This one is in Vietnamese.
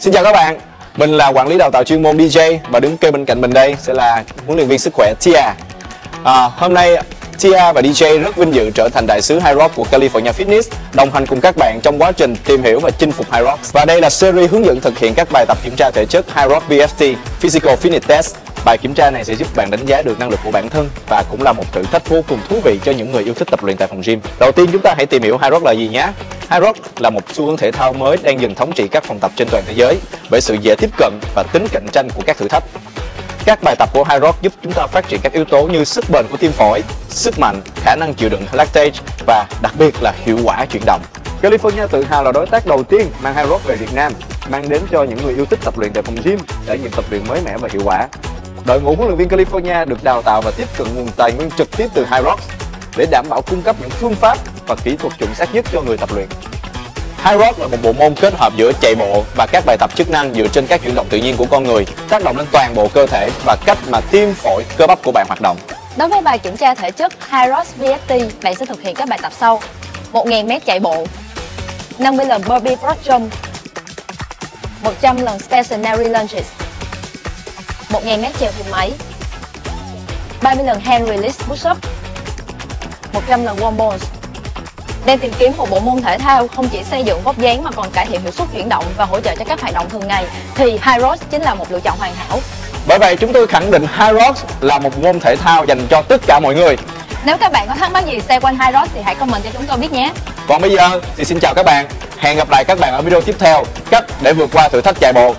Xin chào các bạn, mình là quản lý đào tạo chuyên môn DJ và đứng kê bên cạnh mình đây sẽ là huấn luyện viên sức khỏe Tia. À, hôm nay Tia và DJ rất vinh dự trở thành đại sứ High Rock của California Fitness, đồng hành cùng các bạn trong quá trình tìm hiểu và chinh phục High Rock. Và đây là series hướng dẫn thực hiện các bài tập kiểm tra thể chất High Rock BFT Physical Fitness Test. Bài kiểm tra này sẽ giúp bạn đánh giá được năng lực của bản thân và cũng là một thử thách vô cùng thú vị cho những người yêu thích tập luyện tại phòng gym. Đầu tiên chúng ta hãy tìm hiểu High Rock là gì nhé. High Rock là một xu hướng thể thao mới đang dần thống trị các phòng tập trên toàn thế giới bởi sự dễ tiếp cận và tính cạnh tranh của các thử thách. Các bài tập của High Rock giúp chúng ta phát triển các yếu tố như sức bền của tim phổi, sức mạnh, khả năng chịu đựng lactate và đặc biệt là hiệu quả chuyển động. California tự hào là đối tác đầu tiên mang High Rock về Việt Nam, mang đến cho những người yêu thích tập luyện tại phòng gym trải nghiệm tập luyện mới mẻ và hiệu quả. Đội ngũ huấn luyện viên California được đào tạo và tiếp cận nguồn tài nguyên trực tiếp từ High Rocks để đảm bảo cung cấp những phương pháp và kỹ thuật chuẩn xác nhất cho người tập luyện. High Rock là một bộ môn kết hợp giữa chạy bộ và các bài tập chức năng dựa trên các chuyển động tự nhiên của con người, tác động lên toàn bộ cơ thể và cách mà tim, phổi, cơ bắp của bạn hoạt động. Đối với bài kiểm tra thể chất High Rock VFT, bạn sẽ thực hiện các bài tập sau 1.000m chạy bộ 50 lần burpee broad jump 100 lần stationary lunges 1.000m trèo thuyền máy 30 lần hand release push up 100 lần warm balls đang tìm kiếm một bộ môn thể thao không chỉ xây dựng vóc dáng mà còn cải thiện hiệu suất chuyển động và hỗ trợ cho các hoạt động thường ngày thì High chính là một lựa chọn hoàn hảo. Bởi vậy chúng tôi khẳng định High là một môn thể thao dành cho tất cả mọi người. Nếu các bạn có thắc mắc gì xoay quanh High thì hãy comment cho chúng tôi biết nhé. Còn bây giờ thì xin chào các bạn. Hẹn gặp lại các bạn ở video tiếp theo cách để vượt qua thử thách chạy bộ